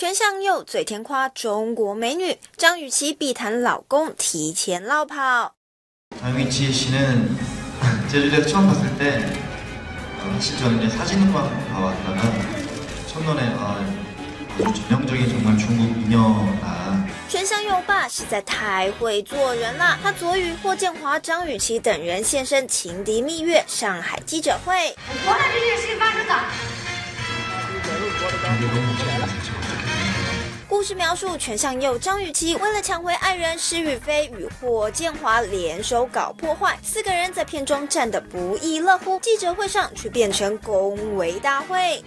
全相佑嘴甜夸中国美女，张雨绮避谈老公提前落跑。 장위치 씨는 제주도에서 처음 봤을 때 어, 사실 저는 이제 사진만 봐왔다가 첫눈에 아, 아주 전형적인 정말 중국 미녀다 全相佑爸实在太会做人了，他左与霍建华、张雨绮等人现身情敌蜜月上海记者会。 故事描述全向佑、张雨绮为了抢回爱人施雨菲与霍建华联手搞破坏，四个人在片中战得不亦乐乎，记者会上却变成恭维大会。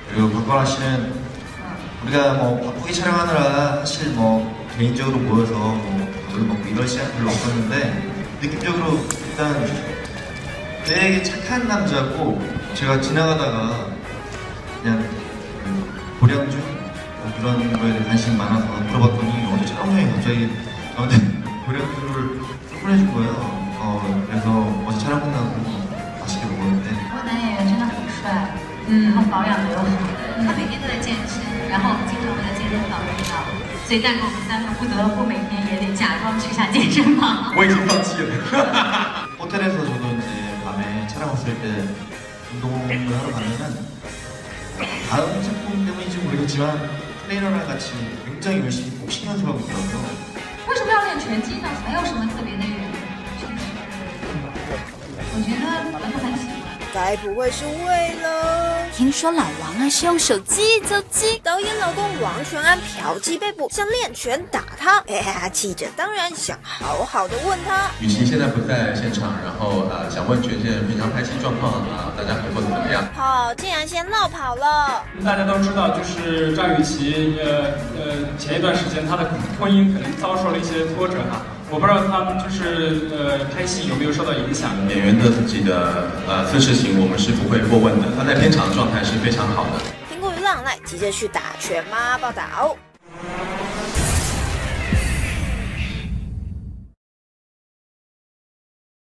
그런 거에 대해 관심이 많아서 물어봤더니 어제 촬영장에 갑자기 저한테 고량주를 보내준 거예요. 어, 그래서 어제 촬영 끝나고 맛있게 먹었는데 我男演员真的很帅，嗯，然后保养的又好，他每天都在健身，然后经常会在健身房遇到，所以带给我们三个不得不每天也得假装去下健身房。 왜 이렇게 빡치게 호텔에서 저도 이제 밤에 촬영 왔을 때 운동을 하러 가면은 다음 작품 때문인지 모르겠지만 트레이너랑 같이 굉장히 열심히 복싱 연습하고 있더라고요. 为什么要练拳击呢？没有什么特别的原因，就是我觉得我很喜欢。 该不会是为了听说老王啊是用手机走机，导演老公王全安嫖妓被捕，想练拳打他？哎呀，记者当然想好好的问他。雨琦现在不在现场，然后呃想问权健平常拍戏状况啊、大家合作的怎么样？好，竟然先闹跑了。大家都知道，就是张雨绮，呃呃，前一段时间她的婚姻可能遭受了一些挫折哈，我不知道他们就是呃拍戏有没有受到影响。演员的自己的呃私事情我们是不会过问的，他在片场状态是非常好的。苹果娱乐来直接去打拳吗？报道。